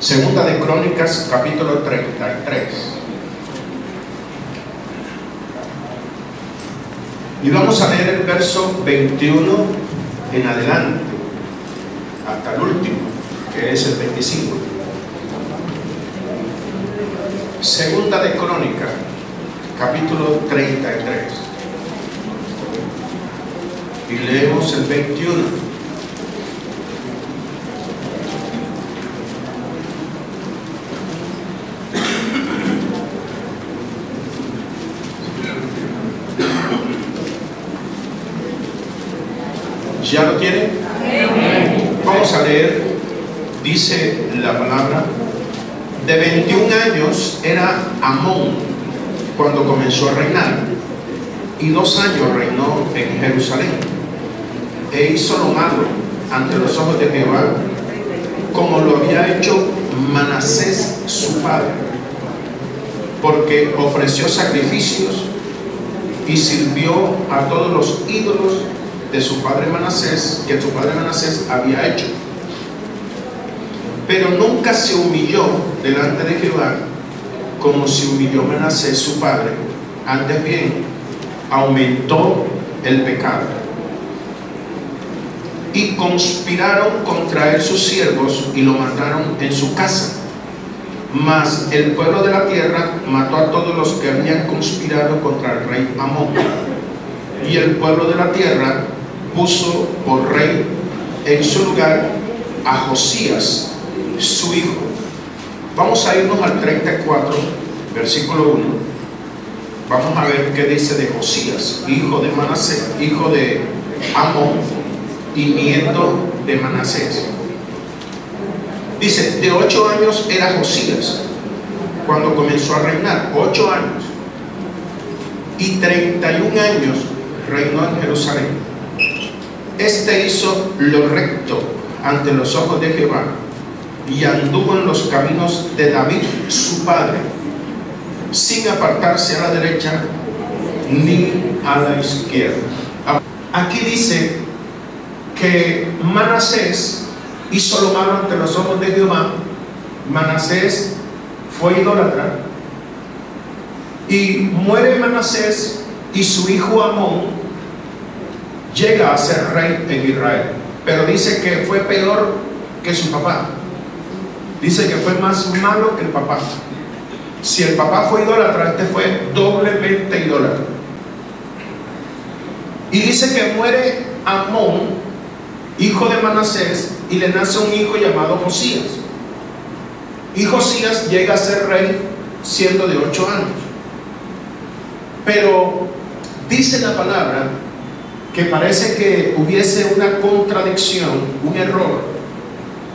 Segunda de Crónicas, capítulo 33. Y vamos a leer el verso 21 en adelante, hasta el último, que es el 25. Segunda de Crónicas, capítulo 33. Y leemos el 21. ¿Ya lo tienen? Vamos a leer, dice la palabra, de 21 años era Amón cuando comenzó a reinar y dos años reinó en Jerusalén e hizo lo malo ante los ojos de Jehová como lo había hecho Manasés su padre porque ofreció sacrificios y sirvió a todos los ídolos de su padre Manasés, que su padre Manasés había hecho. Pero nunca se humilló delante de Jehová como se humilló Manasés su padre. Antes bien, aumentó el pecado. Y conspiraron contra él sus siervos y lo mataron en su casa. Mas el pueblo de la tierra mató a todos los que habían conspirado contra el rey Amón. Y el pueblo de la tierra puso por rey en su lugar a Josías, su hijo. Vamos a irnos al 34, versículo 1. Vamos a ver qué dice de Josías, hijo de Manasés, hijo de Amón y nieto de Manasés. Dice, de ocho años era Josías cuando comenzó a reinar, ocho años. Y 31 años reinó en Jerusalén. Este hizo lo recto ante los ojos de Jehová y anduvo en los caminos de David, su padre, sin apartarse a la derecha ni a la izquierda. Aquí dice que Manasés hizo lo malo ante los ojos de Jehová. Manasés fue idólatra y muere Manasés y su hijo Amón llega a ser rey en Israel. Pero dice que fue peor que su papá. Dice que fue más malo que el papá. Si el papá fue idólatra, este fue doblemente idólatra. Y dice que muere Amón, hijo de Manasés, y le nace un hijo llamado Josías. Y Josías llega a ser rey siendo de ocho años. Pero dice la palabra que parece que hubiese una contradicción, un error.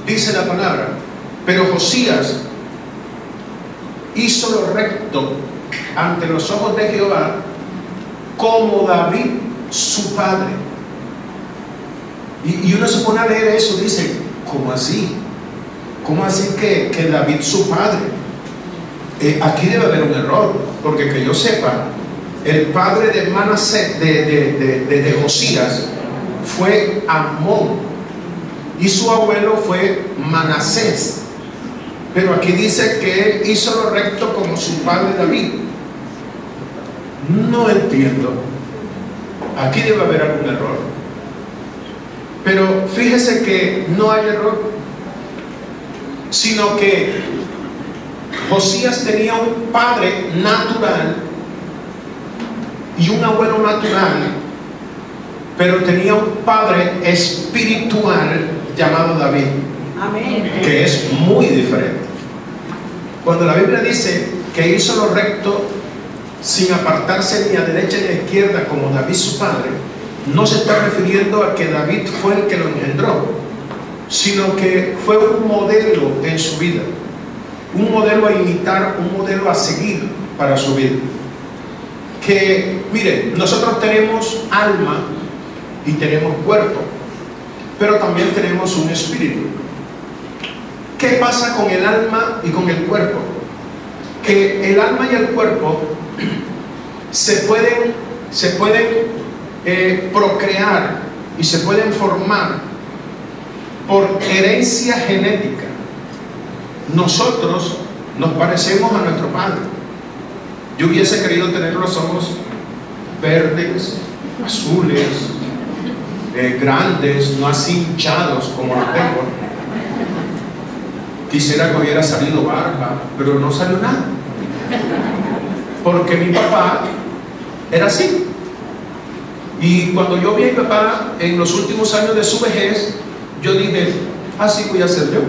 Dice la palabra, pero Josías hizo lo recto ante los ojos de Jehová como David su padre. Y, uno se pone a leer eso, dice, ¿cómo así? ¿Cómo así que, David su padre? Eh, aquí debe haber un error, porque que yo sepa, el padre de, Manasés, de, Josías fue Amón y su abuelo fue Manasés. Pero aquí dice que él hizo lo recto como su padre David. No entiendo. Aquí debe haber algún error. Pero fíjese que no hay error, sino que Josías tenía un padre natural y un abuelo natural, pero tenía un padre espiritual llamado David, que es muy diferente. Cuando la Biblia dice que hizo lo recto sin apartarse ni a derecha ni a izquierda como David su padre, no se está refiriendo a que David fue el que lo engendró, sino que fue un modelo en su vida, un modelo a imitar, un modelo a seguir para su vida que, mire, nosotros tenemos alma y tenemos cuerpo, pero también tenemos un espíritu. ¿Qué pasa con el alma y con el cuerpo? Que el alma y el cuerpo se pueden, se pueden eh, procrear y se pueden formar por herencia genética. nosotros nos parecemos a nuestro Padre. Yo hubiese querido tener los ojos verdes, azules, eh, grandes, no así hinchados como los tengo. Quisiera que hubiera salido barba, pero no salió nada. Porque mi papá era así. Y cuando yo vi a mi papá en los últimos años de su vejez, yo dije, así voy a ser yo.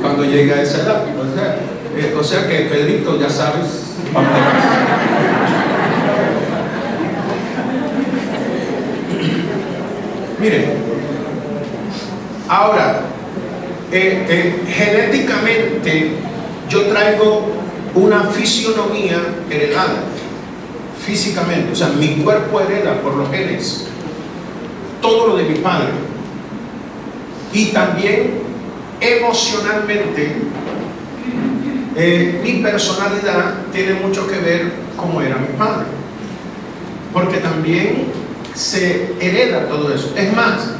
Cuando llegue a esa edad. Eh, o sea que Pedrito, ya sabes, Miren, ahora, eh, eh, genéticamente yo traigo una fisionomía heredada, físicamente, o sea, mi cuerpo hereda por los genes todo lo de mi padre. Y también emocionalmente, eh, mi personalidad tiene mucho que ver cómo era mi padre. Porque también se hereda todo eso. Es más,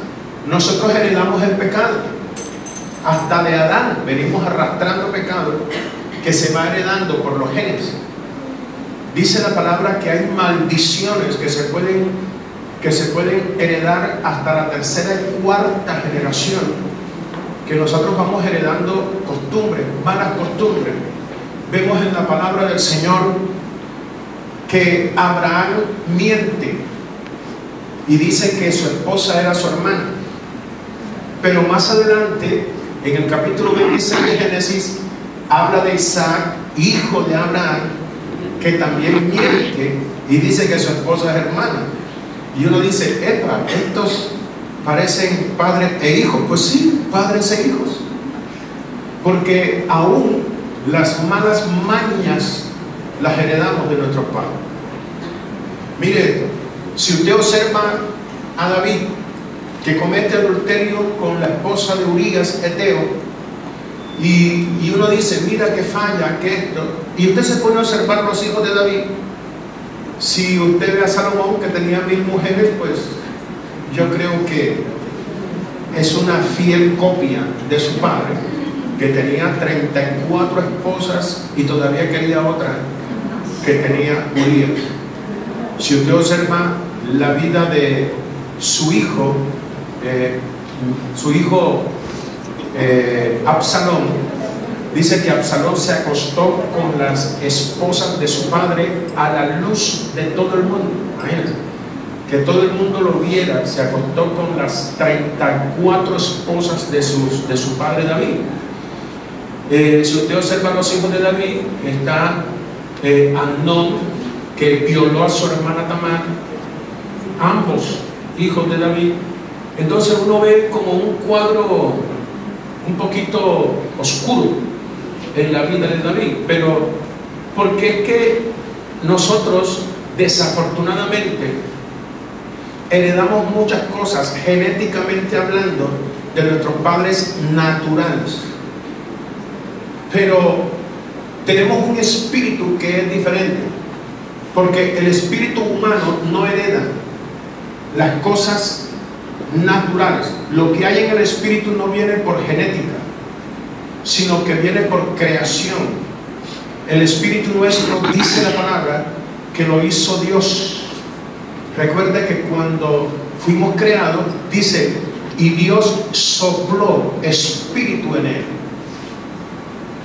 nosotros heredamos el pecado. Hasta de Adán venimos arrastrando pecado que se va heredando por los genes. Dice la palabra que hay maldiciones que se pueden, que se pueden heredar hasta la tercera y cuarta generación que nosotros vamos heredando costumbres, malas costumbres. Vemos en la palabra del Señor que Abraham miente y dice que su esposa era su hermana. Pero más adelante, en el capítulo 26 de Génesis, habla de Isaac, hijo de Abraham, que también miente y dice que su esposa es hermana. Y uno dice, epa, estos parecen padres e hijos. Pues sí, padres e hijos. Porque aún las malas mañas las heredamos de nuestros padres. Mire si usted observa a David que comete adulterio con la esposa de Urias, Eteo, y, y, uno dice, mira que falla, que esto, y usted se pone a observar los hijos de David, si usted ve a Salomón que tenía mil mujeres, pues yo creo que es una fiel copia de su padre, que tenía 34 esposas y todavía quería otra que tenía Urias. Si usted observa la vida de su hijo, eh, su hijo eh, Absalón, dice que Absalón se acostó con las esposas de su padre a la luz de todo el mundo. Imagínense que todo el mundo lo viera, se acostó con las 34 esposas de, sus, de su padre David. Eh, si usted observa los hijos de David, está eh, que violó a su hermana Tamar, ambos hijos de David. Entonces uno ve como un cuadro un poquito oscuro en la vida de David, pero porque es que nosotros desafortunadamente heredamos muchas cosas genéticamente hablando de nuestros padres naturales. Pero tenemos un espíritu que es diferente, porque el espíritu humano no hereda las cosas naturales. Lo que hay en el espíritu no viene por genética, sino que viene por creación. El espíritu nuestro dice la palabra que lo hizo Dios Recuerda que cuando fuimos creados, dice, y Dios sopló espíritu en él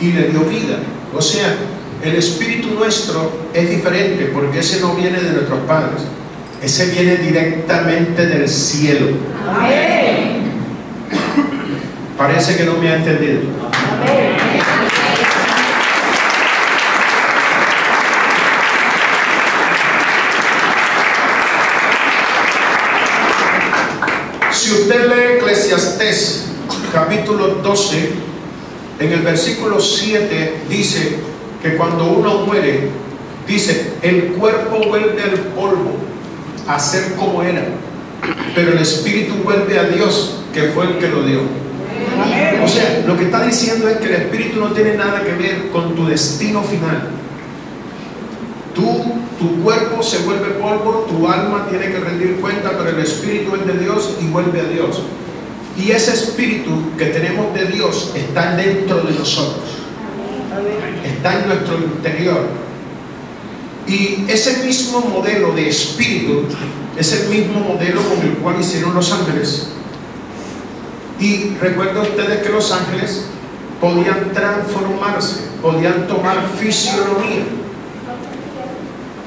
y le dio vida. O sea, el espíritu nuestro es diferente porque ese no viene de nuestros padres, ese viene directamente del cielo. Parece que no me ha entendido. Si usted lee Eclesiastés capítulo 12, en el versículo 7 dice que cuando uno muere, dice, el cuerpo vuelve al polvo a ser como era, pero el espíritu vuelve a Dios, que fue el que lo dio. O sea, lo que está diciendo es que el espíritu no tiene nada que ver con tu destino final. Tu cuerpo se vuelve polvo, tu alma tiene que rendir cuenta, pero el espíritu es de Dios y vuelve a Dios. Y ese espíritu que tenemos de Dios está dentro de nosotros. Está en nuestro interior. Y ese mismo modelo de espíritu es el mismo modelo con el cual hicieron los ángeles. Y recuerden ustedes que los ángeles podían transformarse, podían tomar fisionomía.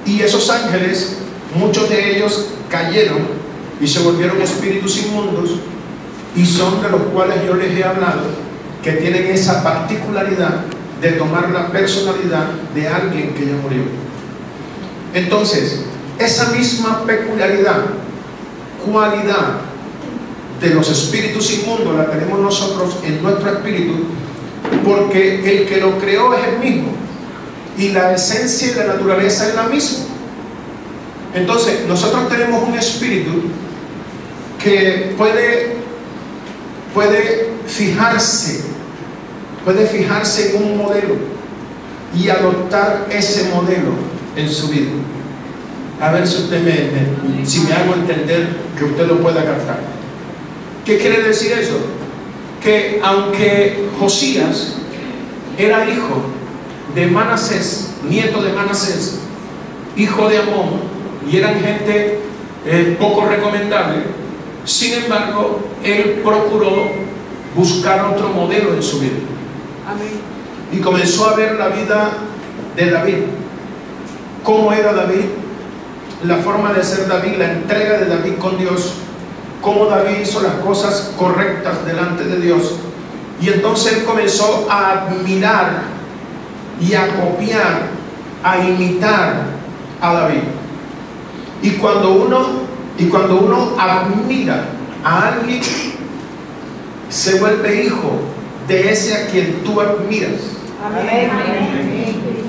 Y esos ángeles, muchos de ellos cayeron y se volvieron espíritus inmundos y son de los cuales yo les he hablado, que tienen esa particularidad de tomar la personalidad de alguien que ya murió. Entonces, esa misma peculiaridad, cualidad de los espíritus inmundos la tenemos nosotros en nuestro espíritu, porque el que lo creó es el mismo y la esencia y la naturaleza es la misma. Entonces, nosotros tenemos un espíritu que puede, puede fijarse, puede fijarse en un modelo y adoptar ese modelo en su vida. A ver si usted me, si me hago entender que usted lo pueda captar. ¿Qué quiere decir eso? Que aunque Josías era hijo de Manasés, nieto de Manasés, hijo de Amón, y eran gente eh, poco recomendable, sin embargo, él procuró buscar otro modelo en su vida. Y comenzó a ver la vida de David. ¿Cómo era David? La forma de ser David, la entrega de David con Dios. Cómo David hizo las cosas correctas delante de Dios. Y entonces él comenzó a admirar y a copiar, a imitar a David. Y cuando uno, y cuando uno admira a alguien, se vuelve hijo de ese a quien tú admiras.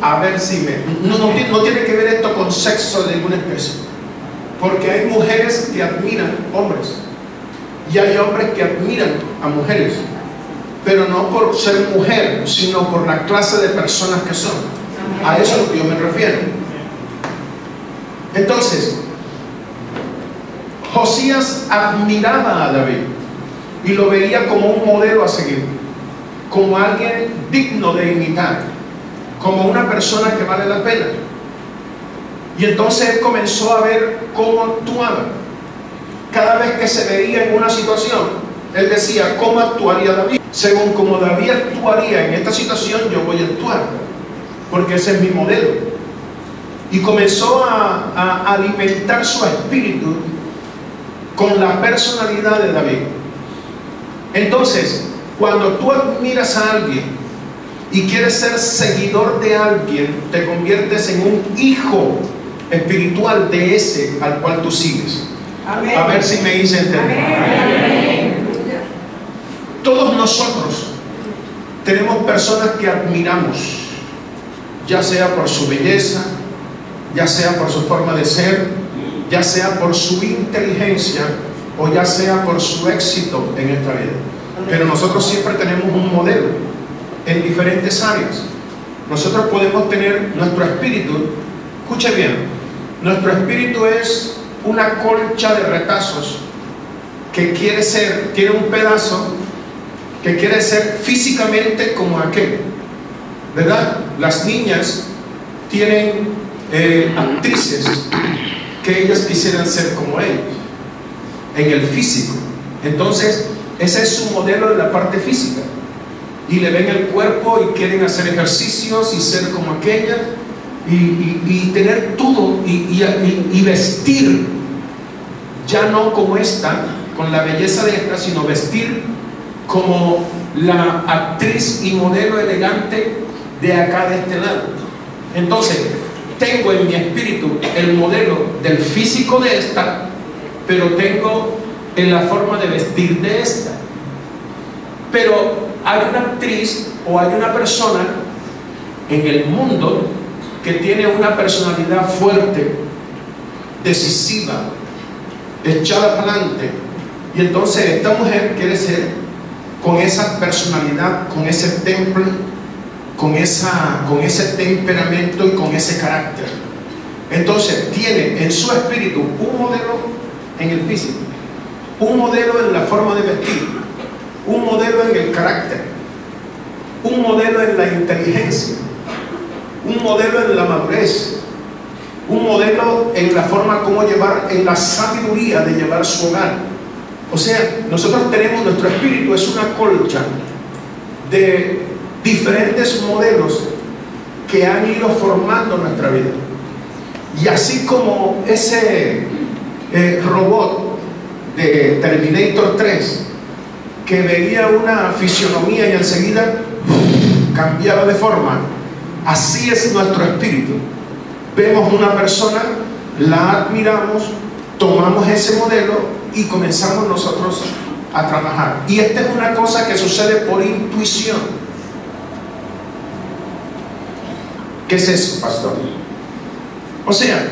A ver si me... No, no, no tiene que ver esto con sexo de ninguna especie. Porque hay mujeres que admiran hombres. Y hay hombres que admiran a mujeres. Pero no por ser mujer, sino por la clase de personas que son. A eso es lo que yo me refiero. Entonces, Josías admiraba a David y lo veía como un modelo a seguir, como alguien digno de imitar, como una persona que vale la pena. Y entonces él comenzó a ver cómo actuaba. Cada vez que se veía en una situación, él decía, ¿cómo actuaría David? Según como David actuaría en esta situación, yo voy a actuar, porque ese es mi modelo. Y comenzó a, a alimentar su espíritu con la personalidad de David. Entonces, cuando tú admiras a alguien y quieres ser seguidor de alguien, te conviertes en un hijo espiritual de ese al cual tú sigues. A ver si me hice entender. Todos nosotros tenemos personas que admiramos, ya sea por su belleza, ya sea por su forma de ser, ya sea por su inteligencia o ya sea por su éxito en esta vida. Pero nosotros siempre tenemos un modelo en diferentes áreas. Nosotros podemos tener nuestro espíritu, escuche bien, nuestro espíritu es una colcha de retazos que quiere ser, tiene un pedazo que quiere ser físicamente como aquel. ¿Verdad? Las niñas tienen eh, actrices que ellos quisieran ser como ellos, en el físico. Entonces, ese es su modelo de la parte física. Y le ven el cuerpo y quieren hacer ejercicios y ser como aquella y, tener todo y, y vestir, ya no como esta, con la belleza de esta, sino vestir como la actriz y modelo elegante de acá de este lado. Entonces, tengo en mi espíritu el modelo del físico de esta, pero tengo en la forma de vestir de esta. Pero hay una actriz o hay una persona en el mundo que tiene una personalidad fuerte, decisiva, echada para adelante. Y entonces esta mujer quiere ser con esa personalidad, con ese temple con, esa, con ese temperamento y con ese carácter. Entonces tiene en su espíritu un modelo en el físico, un modelo en la forma de vestir, un modelo en el carácter, un modelo en la inteligencia, un modelo en la madurez, un modelo en la forma como llevar, en la sabiduría de llevar su hogar. O sea, nosotros tenemos, nuestro espíritu es una colcha de diferentes modelos que han ido formando nuestra vida. Y así como ese eh, robot de Terminator 3 que veía una fisionomía y enseguida cambiaba de forma, así es nuestro espíritu. Vemos una persona, la admiramos, tomamos ese modelo y comenzamos nosotros a trabajar. Y esta es una cosa que sucede por intuición. ¿Qué es eso, pastor? O sea,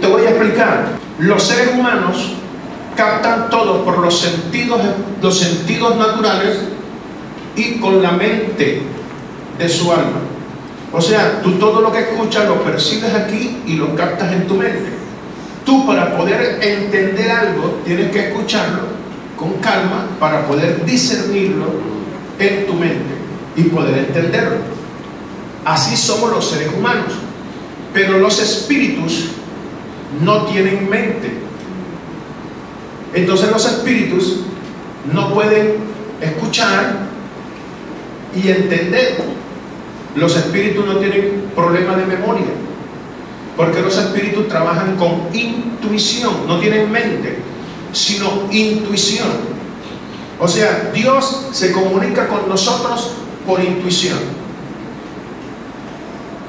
te voy a explicar. Los seres humanos captan todo por los sentidos, los sentidos naturales y con la mente de su alma. O sea, tú todo lo que escuchas lo percibes aquí y lo captas en tu mente. Tú para poder entender algo tienes que escucharlo con calma para poder discernirlo en tu mente y poder entenderlo. Así somos los seres humanos. Pero los espíritus no tienen mente. Entonces los espíritus no pueden escuchar y entender. Los espíritus no tienen problema de memoria. Porque los espíritus trabajan con intuición, no tienen mente, sino intuición. O sea, Dios se comunica con nosotros por intuición.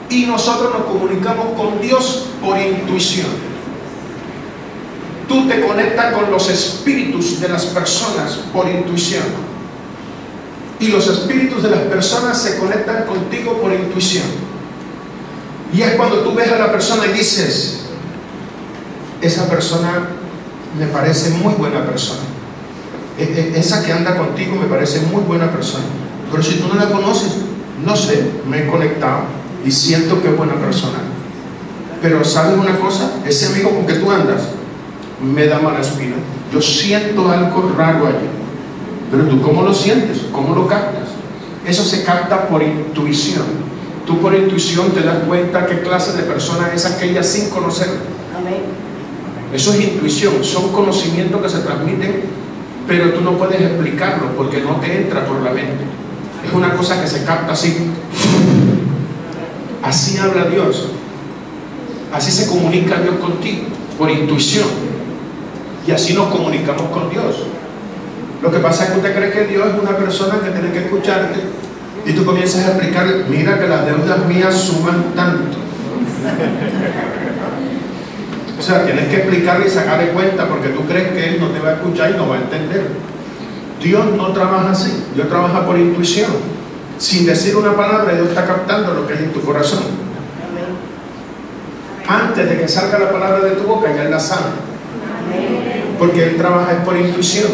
Y nosotros nos comunicamos con Dios por intuición. Tú te conectas con los espíritus de las personas por intuición. Y los espíritus de las personas se conectan contigo por intuición. Y es cuando tú ves a la persona y dices, esa persona me parece muy buena persona. E, e, esa que anda contigo me parece muy buena persona. Pero si tú no la conoces, no sé, me he conectado y siento que es buena persona. Pero ¿sabes una cosa? Ese amigo con que tú andas me da mala espina. Yo siento algo raro allí. Pero tú cómo lo sientes? ¿Cómo lo captas? Eso se capta por intuición. Tú por intuición te das cuenta qué clase de persona es aquella sin conocerla. Eso es intuición, son conocimientos que se transmiten, pero tú no puedes explicarlo porque no te entra por la mente. Es una cosa que se capta así. Así habla Dios. Así se comunica Dios contigo, por intuición. Y así nos comunicamos con Dios. Lo que pasa es que usted cree que Dios es una persona que tiene que escucharte y tú comienzas a explicar, mira que las deudas mías suman tanto. O sea, tienes que explicarle y sacarle cuenta porque tú crees que Él no te va a escuchar y no va a entender. Dios no trabaja así, Dios trabaja por intuición. Sin decir una palabra, Dios está captando lo que es en tu corazón. Antes de que salga la palabra de tu boca, ya la sabe. Porque Él trabaja por intuición.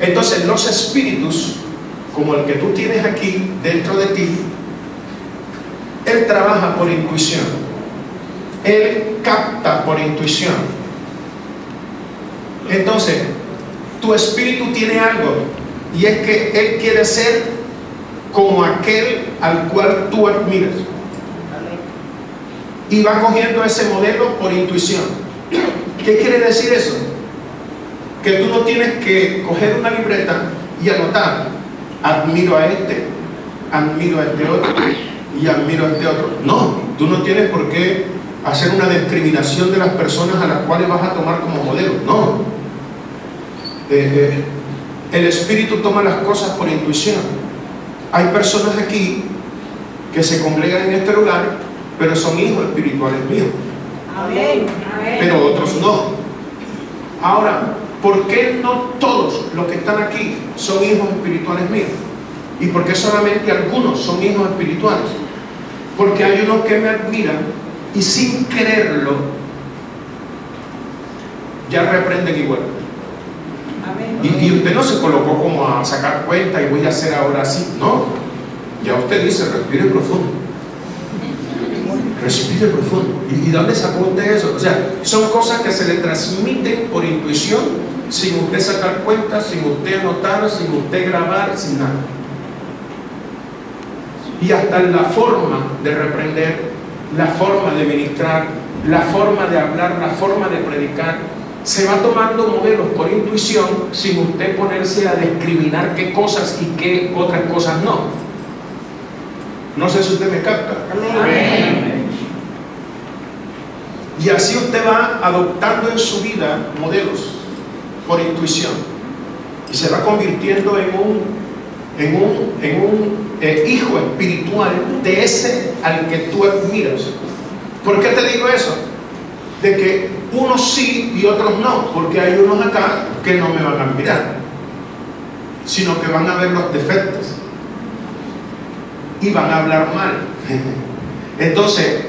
Entonces, los espíritus como el que tú tienes aquí dentro de ti, Él trabaja por intuición. Él capta por intuición. Entonces, tu espíritu tiene algo y es que Él quiere ser como aquel al cual tú admiras. Y va cogiendo ese modelo por intuición. ¿Qué quiere decir eso? Que tú no tienes que coger una libreta y anotar admiro a este, admiro a este otro y admiro a este otro. No, tú no tienes por qué hacer una discriminación de las personas a las cuales vas a tomar como modelo. No. Eh, eh, el Espíritu toma las cosas por intuición. Hay personas aquí que se congregan en este lugar, pero son hijos espirituales míos. Pero otros no. Ahora, ¿Por qué no todos los que están aquí son hijos espirituales míos? ¿Y por qué solamente algunos son hijos espirituales? Porque hay unos que me admiran y sin quererlo ya reprenden igual. Y, y, usted no se colocó como a sacar cuenta y voy a hacer ahora así. No. Ya usted dice, respire profundo. Respire profundo. ¿Y, dónde sacó usted eso? O sea, son cosas que se le transmiten por intuición, sin usted sacar cuentas, sin usted anotar, sin usted grabar, sin nada. Y hasta la forma de reprender, la forma de ministrar, la forma de hablar, la forma de predicar, se va tomando modelos por intuición sin usted ponerse a discriminar qué cosas y qué otras cosas no. No sé si usted me capta. Y así usted va adoptando en su vida modelos por intuición. Y se va convirtiendo en un, en un, en un eh, hijo espiritual de ese al que tú admiras. ¿Por qué te digo eso? De que unos sí y otros no, porque hay unos acá que no me van a mirar, sino que van a ver los defectos y van a hablar mal. Entonces,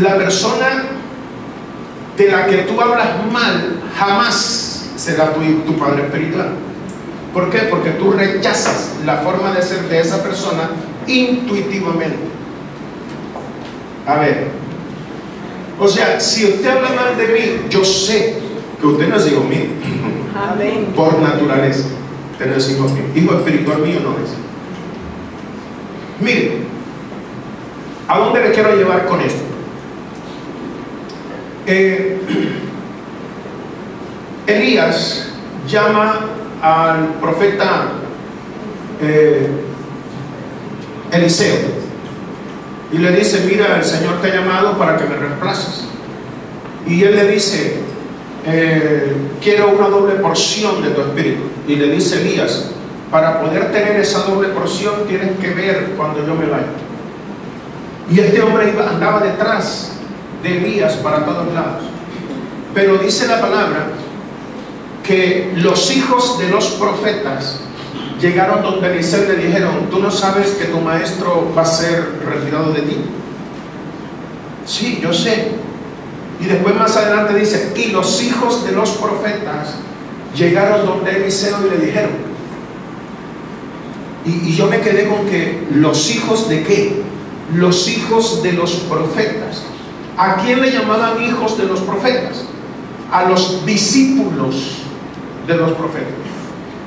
la persona de la que tú hablas mal jamás será tu, tu padre espiritual. ¿Por qué? Porque tú rechazas la forma de ser de esa persona intuitivamente. A ver, o sea, si usted habla mal de mí, yo sé que usted no es hijo mío. Amén. Por naturaleza. Usted no es hijo mío. Hijo espiritual mío no es. Mire, ¿a dónde le quiero llevar con esto? Eh, Elías llama al profeta eh, Eliseo y le dice, mira, el Señor te ha llamado para que me reemplaces. Y él le dice, eh, quiero una doble porción de tu espíritu. Y le dice Elías, para poder tener esa doble porción tienes que ver cuando yo me vaya. Y este hombre iba, andaba detrás de Elías para todos lados. Pero dice la palabra que los hijos de los profetas llegaron donde Eliseo le dijeron, tú no sabes que tu maestro va a ser retirado de ti. Sí, yo sé. Y después más adelante dice, y los hijos de los profetas llegaron donde Eliseo y le dijeron. Y, y yo me quedé con que los hijos de qué? Los hijos de los profetas. ¿A quién le llamaban hijos de los profetas? A los discípulos de los profetas.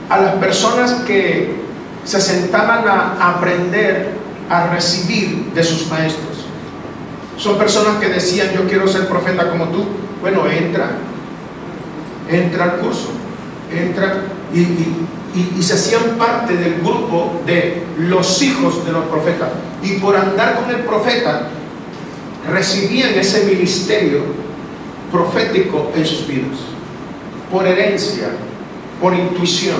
A las personas que se sentaban a aprender, a recibir de sus maestros. Son personas que decían, yo quiero ser profeta como tú. Bueno, entra, entra al curso, entra y, se hacían parte del grupo de los hijos de los profetas. Y por andar con el profeta, recibían ese ministerio profético en sus vidas, por herencia, por intuición.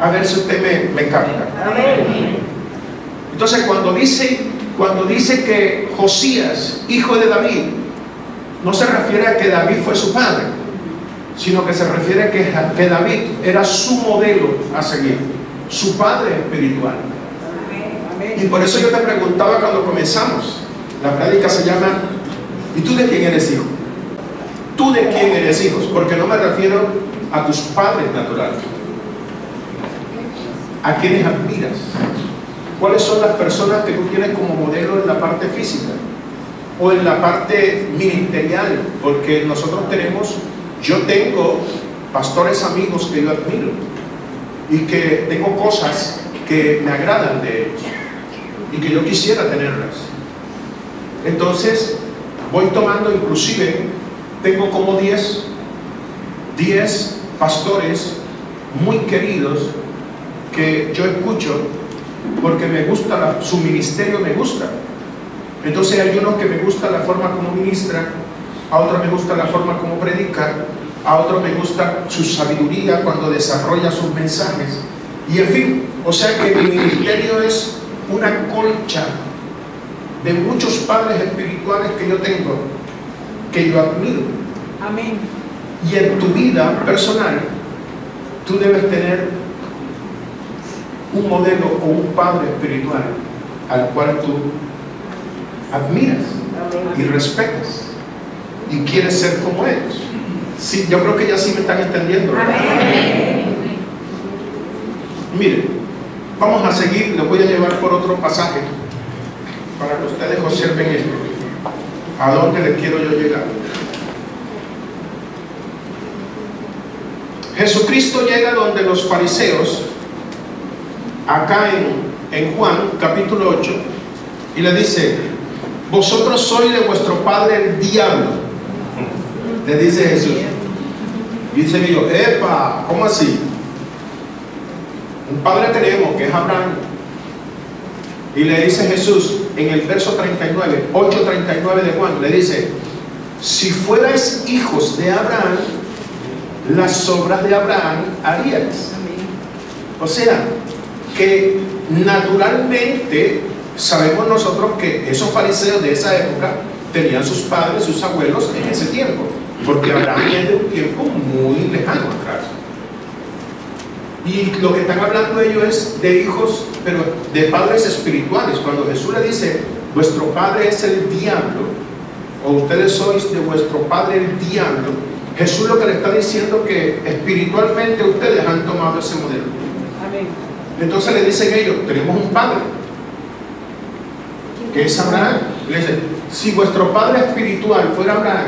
A ver si usted me, me capta. Entonces cuando dice, cuando dice que Josías, hijo de David, no se refiere a que David fue su padre, sino que se refiere a que, que David era su modelo a seguir, su padre espiritual. Y por eso yo te preguntaba cuando comenzamos, la práctica se llama ¿y tú de quién eres hijo? ¿Tú de quién eres hijo? Porque no me refiero a tus padres naturales. ¿A quienes admiras? ¿Cuáles son las personas que tú tienes como modelo en la parte física? O en la parte ministerial, porque nosotros tenemos, yo tengo pastores amigos que yo admiro y que tengo cosas que me agradan de ellos y que yo quisiera tenerlas. Entonces, voy tomando inclusive, tengo como 10, 10 pastores muy queridos que yo escucho porque me gusta, su ministerio me gusta. Entonces hay unos que me gusta la forma como ministra, a otros me gusta la forma como predica, a otros me gusta su sabiduría cuando desarrolla sus mensajes. Y en fin, o sea que mi ministerio es una colcha de muchos padres espirituales que yo tengo, que yo admiro. Amén. Y en tu vida personal, tú debes tener un modelo o un padre espiritual al cual tú admiras y respetas y quieres ser como ellos. Sí, yo creo que ya sí me están entendiendo. Mire, vamos a seguir, les voy a llevar por otro pasaje para que ustedes observen esto. ¿A dónde les quiero yo llegar? Jesucristo llega donde los fariseos, acá en, en Juan capítulo 8, y le dice, vosotros sois de vuestro padre el diablo. Le dice Jesús. Y dice yo, epa, ¿cómo así? Un padre tenemos que es Abraham. Y le dice Jesús en el verso 39, 8.39 de Juan, le dice, si fuerais hijos de Abraham, las obras de Abraham haríais. O sea, que naturalmente sabemos nosotros que esos fariseos de esa época tenían sus padres, sus abuelos en ese tiempo, porque Abraham es de un tiempo muy lejano atrás. Y lo que están hablando ellos es de hijos, pero de padres espirituales. Cuando Jesús le dice, vuestro padre es el diablo, o ustedes sois de vuestro padre el diablo, Jesús lo que le está diciendo que espiritualmente ustedes han tomado ese modelo. Entonces le dicen ellos, tenemos un padre, que es Abraham. Le dice, si vuestro padre espiritual fuera Abraham,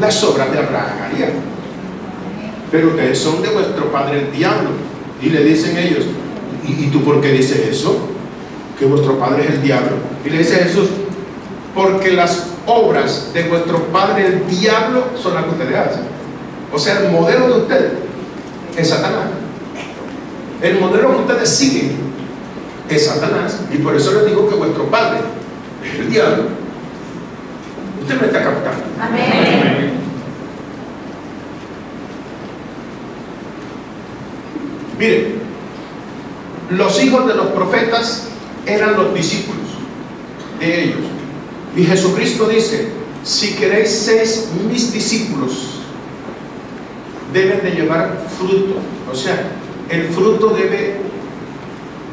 las obras de Abraham harían. Pero ustedes son de vuestro padre el diablo. Y le dicen ellos, ¿y, tú por qué dices eso? Que vuestro padre es el diablo. Y le dice Jesús, porque las obras de vuestro padre el diablo son las que ustedes hacen. O sea, el modelo de ustedes es Satanás. El modelo que ustedes siguen es Satanás. Y por eso les digo que vuestro padre es el diablo. Usted me está captando. Amén. Mire, los hijos de los profetas eran los discípulos de ellos. Y Jesucristo dice, si queréis ser mis discípulos, deben de llevar fruto. O sea, el fruto debe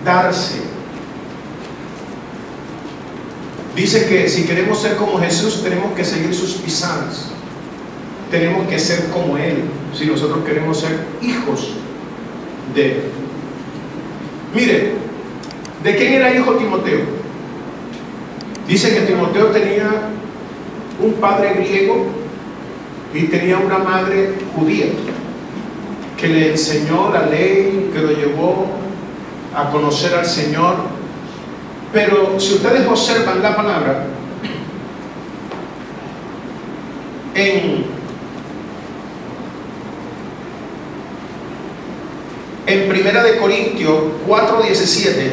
darse. Dice que si queremos ser como Jesús, tenemos que seguir sus pisadas. Tenemos que ser como Él, si nosotros queremos ser hijos de Él. Mire, ¿de quién era hijo Timoteo? Dice que Timoteo tenía un padre griego y tenía una madre judía que le enseñó la ley, que lo llevó a conocer al Señor. Pero si ustedes observan la palabra, en, en Primera de Corintios 4:17,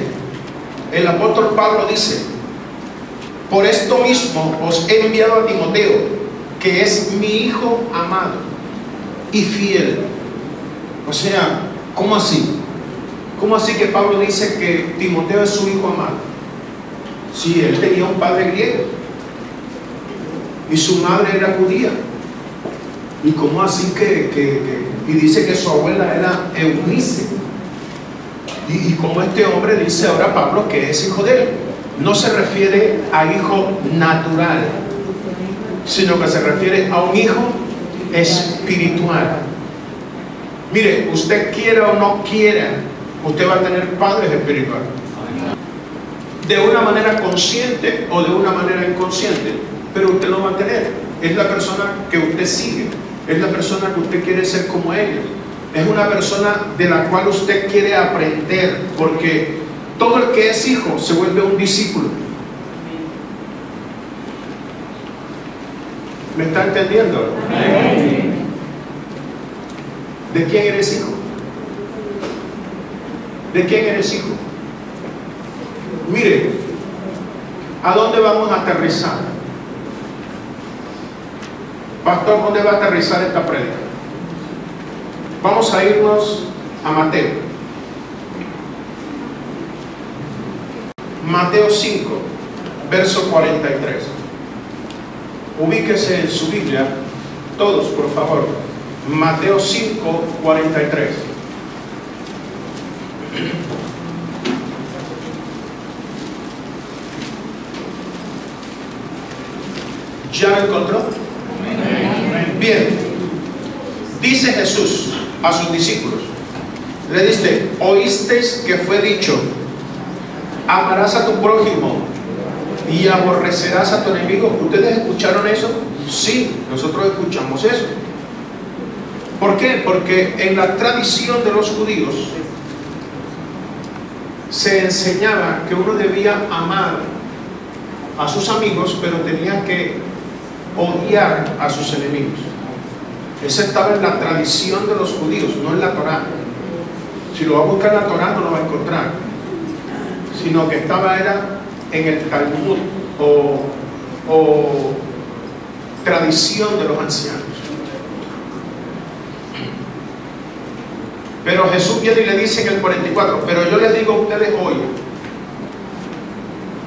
el apóstol Pablo dice, por esto mismo os he enviado a Timoteo, que es mi hijo amado y fiel. O sea, ¿cómo así? ¿Cómo así que Pablo dice que Timoteo es su hijo amado? Si él tenía un padre griego y su madre era judía. ¿Y cómo así que, y dice que su abuela era Eunice? Y, y como este hombre dice ahora Pablo que es hijo de él, no se refiere a hijo natural, sino que se refiere a un hijo espiritual. Mire, usted quiera o no quiera, usted va a tener padres espirituales. De una manera consciente o de una manera inconsciente, pero usted lo va a tener. Es la persona que usted sigue, es la persona que usted quiere ser como ellos. Es una persona de la cual usted quiere aprender, porque todo el que es hijo se vuelve un discípulo. ¿Me está entendiendo? ¿De quién eres hijo? ¿De quién eres hijo? Mire, ¿a dónde vamos a aterrizar? Pastor, ¿dónde va a aterrizar esta prédica? Vamos a irnos a Mateo. Mateo 5, verso 43. Ubíquese en su Biblia, todos por favor. Mateo 5, 43. ¿Ya lo encontró? Bien. Dice Jesús a sus discípulos. Le dice, oísteis que fue dicho, amarás a tu prójimo y aborrecerás a tu enemigo. ¿Ustedes escucharon eso? Sí, nosotros escuchamos eso. ¿Por qué? Porque en la tradición de los judíos se enseñaba que uno debía amar a sus amigos, pero tenía que odiar a sus enemigos. Eso estaba en la tradición de los judíos, no en la Torá. Si lo va a buscar en la Torá no lo va a encontrar, sino que estaba era en el Talmud o, tradición de los ancianos. Pero Jesús viene y le dice en el 44, pero yo les digo a ustedes hoy,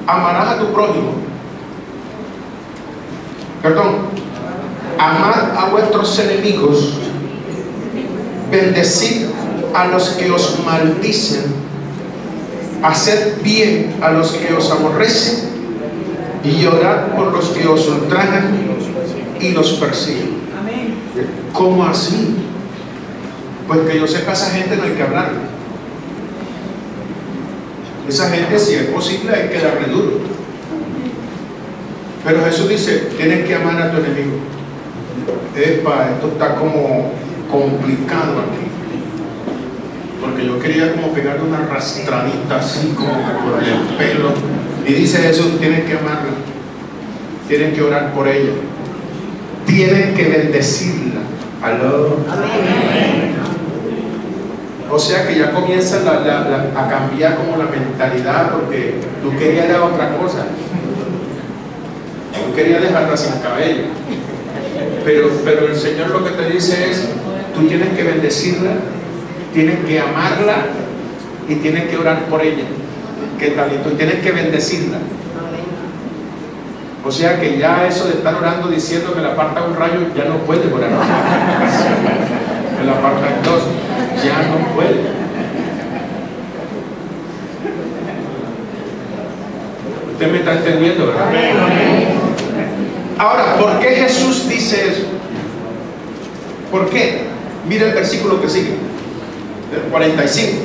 amarás a tu prójimo. Perdón, amad a vuestros enemigos, bendecid a los que os maldicen, haced bien a los que os aborrecen y orad por los que os ultrajan y los persiguen. ¿Cómo así? Pues que yo sepa, esa gente no hay que hablarle. Esa gente, si es posible, hay que darle duro. Pero Jesús dice, tienes que amar a tu enemigo. Epa, esto está como complicado aquí. Porque yo quería como pegarle una rastradita así como por el pelo. Y dice Jesús, tienes que amarla. Tienen que orar por ella. Tienen que bendecirla. Aló. O sea que ya comienza a cambiar como la mentalidad porque tú querías era otra cosa. Tú querías dejarla sin cabello. Pero, pero el Señor lo que te dice es, tú tienes que bendecirla, tienes que amarla y tienes que orar por ella. ¿Qué tal? Y tú tienes que bendecirla. O sea que ya eso de estar orando diciendo que la aparta un rayo ya no puede orar. que la aparta dos ya no puede. Usted me está entendiendo, ¿verdad? Ahora, ¿por qué Jesús dice eso? ¿Por qué? Mira el versículo que sigue, el 45.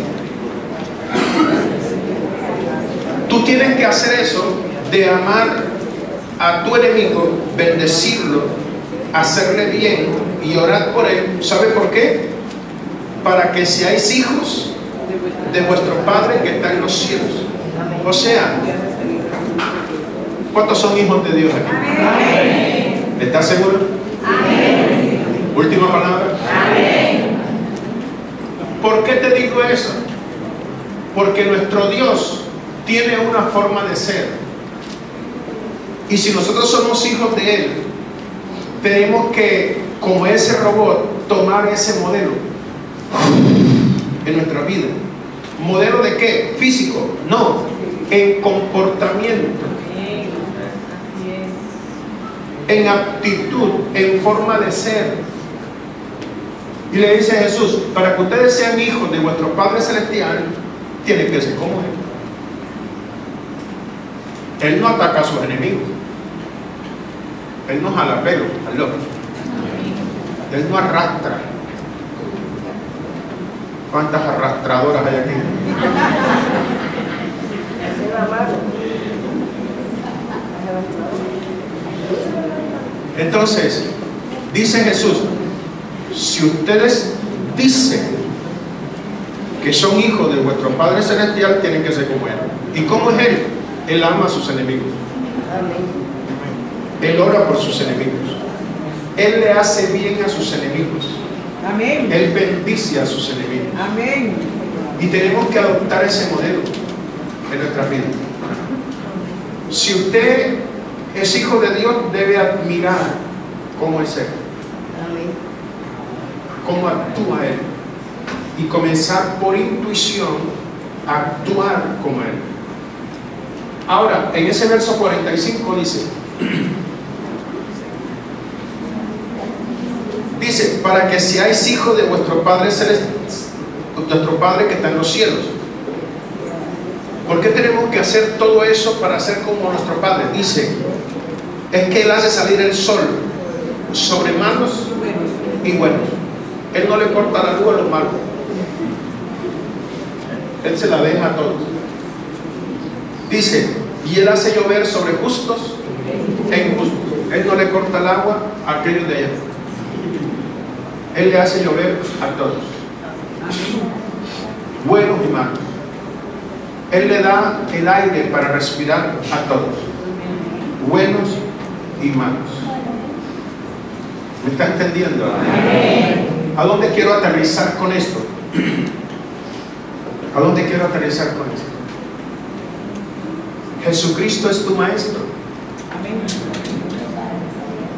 Tú tienes que hacer eso de amar a tu enemigo, bendecirlo, hacerle bien y orar por él. ¿Sabe por qué? para que seáis hijos de vuestro Padre que está en los cielos. O sea, ¿cuántos son hijos de Dios aquí? ¿Estás seguro? Última palabra. ¿Por qué te digo eso? Porque nuestro Dios tiene una forma de ser. Y si nosotros somos hijos de Él, tenemos que, como ese robot, tomar ese modelo en nuestra vida. ¿Modelo de qué? Físico. No, en comportamiento. En aptitud, en forma de ser. Y le dice Jesús, para que ustedes sean hijos de vuestro Padre Celestial, tienen que ser como Él. Él no ataca a sus enemigos. Él no jala pelo al loco. Él no arrastra. ¿Cuántas arrastradoras hay aquí? Entonces, dice Jesús, si ustedes dicen que son hijos de vuestro Padre Celestial, tienen que ser como Él. ¿Y cómo es Él? Él ama a sus enemigos. Él ora por sus enemigos. Él le hace bien a sus enemigos. Amén. Él bendice a sus enemigos. Amén. Y tenemos que adoptar ese modelo en nuestra vida. Si usted es hijo de Dios, debe admirar cómo es Él. Cómo actúa Él. Y comenzar por intuición a actuar como Él. Ahora, en ese verso 45 dice, Dice, para que seáis hijos de vuestro Padre Celestial, nuestro Padre que está en los cielos. ¿Por qué tenemos que hacer todo eso para ser como nuestro Padre? Dice, es que Él hace salir el sol sobre malos y buenos. Él no le corta la luz a los malos. Él se la deja a todos. Dice, Y Él hace llover sobre justos e injustos. Él no le corta el agua a aquellos de allá. Él le hace llover a todos. Buenos y malos. Él le da el aire para respirar a todos. Buenos y malos. ¿Me está entendiendo? ¿A dónde quiero aterrizar con esto? ¿A dónde quiero aterrizar con esto? Jesucristo es tu maestro.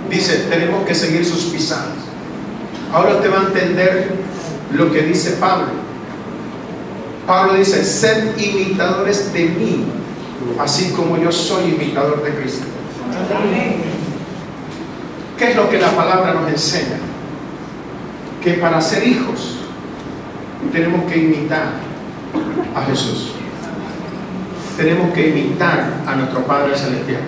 Dice, tenemos que seguir sus pisadas. Ahora te va a entender lo que dice Pablo. Pablo dice, sed imitadores de mí, así como yo soy imitador de Cristo. ¿Qué es lo que la palabra nos enseña? Que para ser hijos tenemos que imitar a Jesús. Tenemos que imitar a nuestro Padre Celestial,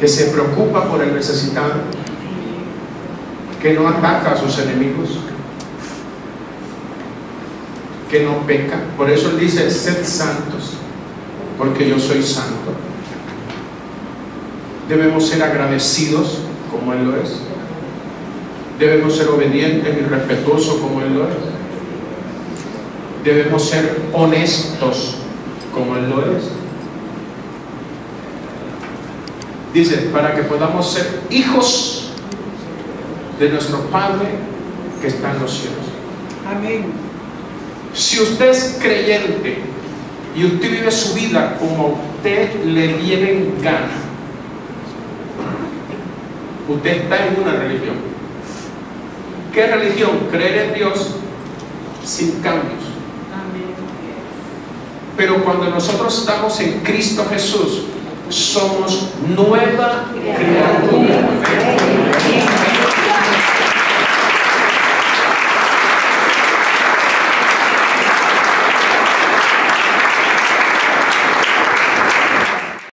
que se preocupa por el necesitado, que no ataca a sus enemigos, que no peca. Por eso él dice, sed santos, porque yo soy santo. Debemos ser agradecidos como Él lo es. Debemos ser obedientes y respetuosos como Él lo es. Debemos ser honestos como Él lo es. Dice, para que podamos ser hijos de nuestro Padre que está en los cielos. Amén. Si usted es creyente y usted vive su vida como a usted le viene en gana, usted está en una religión. ¿Qué religión? Creer en Dios sin cambios. Amén. Pero cuando nosotros estamos en Cristo Jesús, somos nueva criatura.